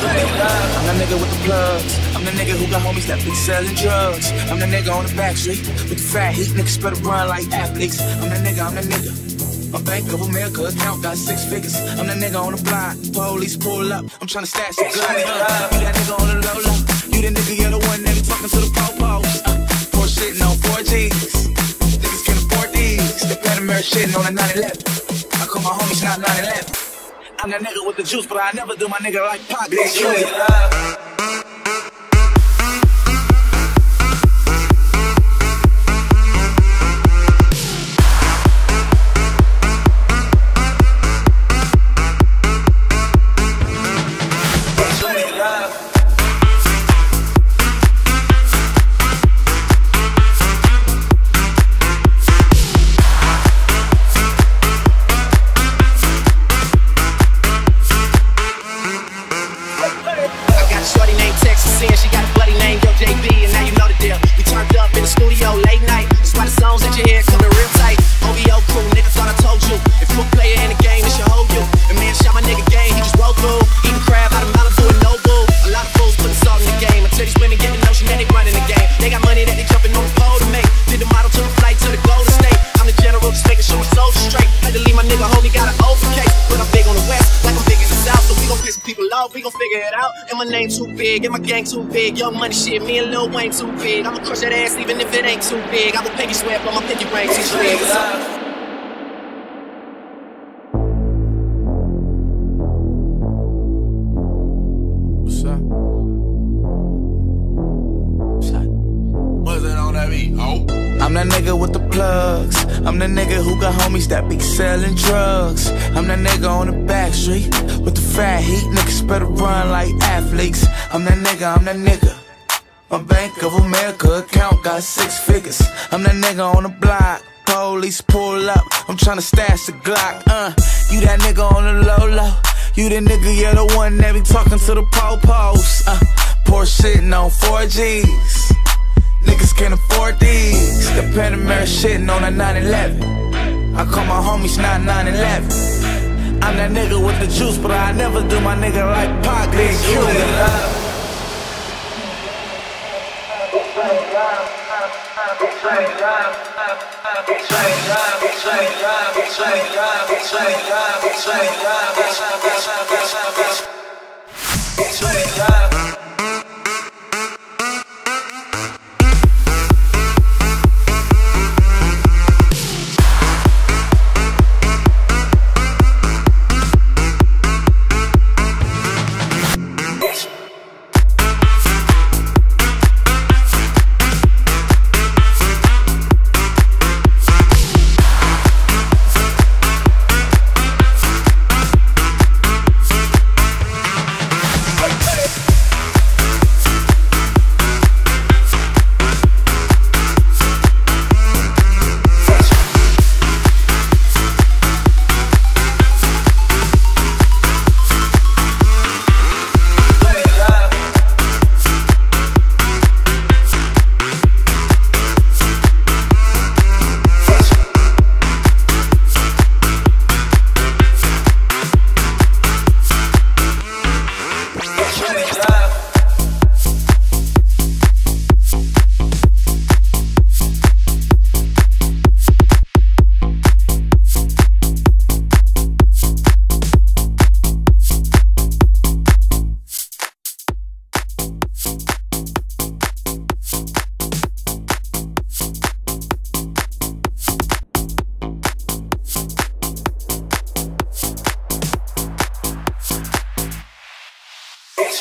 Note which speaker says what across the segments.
Speaker 1: I'm the nigga with the plugs. I'm the nigga who got homies that be selling drugs. I'm the nigga on the back street with the fat heat. Niggas better run like athletes. I'm the nigga, I'm the nigga. My Bank of America account got six figures. I'm the nigga on the block. Police pull up. I'm tryna stash the gun. Uh, you that nigga on the low low. You the nigga, you're the one that be talking to the popos. Uh, Porsche shitting on 4Gs. Niggas can afford these. The Panamera shitting on a 911. I call my homies not 911. I'm that nigga with the juice, but I never do my nigga like Pac. Bitch, you
Speaker 2: I people we gon' figure it out. And my name too big, and my gang too big. Young money shit, me and Lil Wayne too big. I'ma crush that ass even if it ain't too big. I'ma pinky swear, but my pinky ring too big.
Speaker 1: I'm that nigga with the plugs. I'm the nigga who got homies that be selling drugs. I'm that nigga on the back street with the fat heat. Niggas better run like athletes. I'm that nigga, I'm that nigga. My Bank of America account got six figures. I'm that nigga on the block. Police pull up. I'm tryna stash the Glock. Uh, you that nigga on the low low. You the nigga, you're the one that be talking to the po-pos. Uh, Porsche shitting on 4Gs. Niggas can't afford these. The Panamera shitting on a 911. I call my homies not 911. I'm that nigga with the juice, but I never do my nigga like Pac. Bitch, you nigga.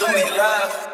Speaker 3: Show me love.